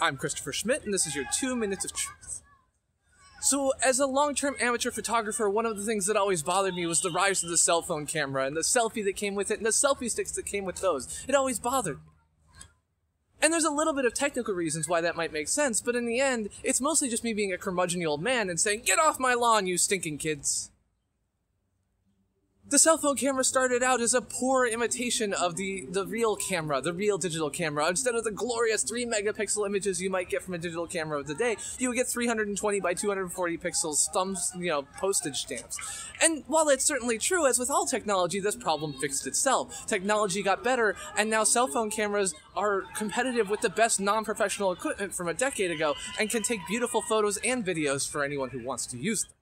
I'm Christopher Schmidt, and this is your two minutes of truth. So, as a long term amateur photographer, one of the things that always bothered me was the rise of the cell phone camera and the selfie that came with it and the selfie sticks that came with those. It always bothered me. And there's a little bit of technical reasons why that might make sense, but in the end, it's mostly just me being a curmudgeon old man and saying, Get off my lawn, you stinking kids! The cell phone camera started out as a poor imitation of the, the real camera, the real digital camera. Instead of the glorious 3 megapixel images you might get from a digital camera of the day, you would get 320 by 240 pixels thumbs, you know, postage stamps. And while it's certainly true, as with all technology, this problem fixed itself. Technology got better, and now cell phone cameras are competitive with the best non-professional equipment from a decade ago and can take beautiful photos and videos for anyone who wants to use them.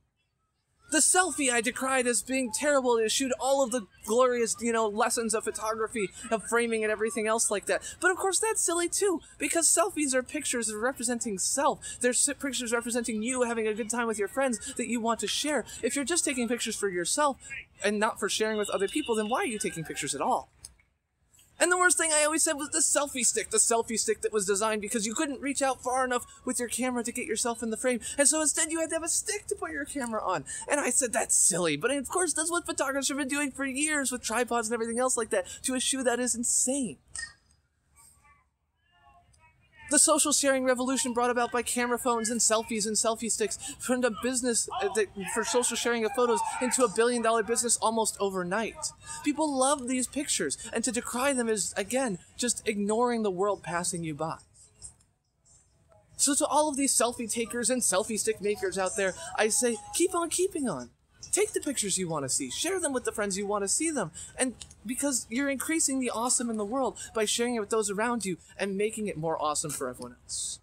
The selfie I decried as being terrible to shoot all of the glorious, you know, lessons of photography, of framing and everything else like that. But of course, that's silly too, because selfies are pictures of representing self. They're pictures representing you having a good time with your friends that you want to share. If you're just taking pictures for yourself and not for sharing with other people, then why are you taking pictures at all? And the worst thing I always said was the selfie stick, the selfie stick that was designed because you couldn't reach out far enough with your camera to get yourself in the frame. And so instead you had to have a stick to put your camera on. And I said, that's silly. But of course, that's what photographers have been doing for years with tripods and everything else like that to a shoe that is insane. The social sharing revolution brought about by camera phones and selfies and selfie sticks turned a business uh, for social sharing of photos into a billion dollar business almost overnight. People love these pictures, and to decry them is, again, just ignoring the world passing you by. So, to all of these selfie takers and selfie stick makers out there, I say, keep on keeping on. Take the pictures you want to see, share them with the friends you want to see them, and because you're increasing the awesome in the world by sharing it with those around you and making it more awesome for everyone else.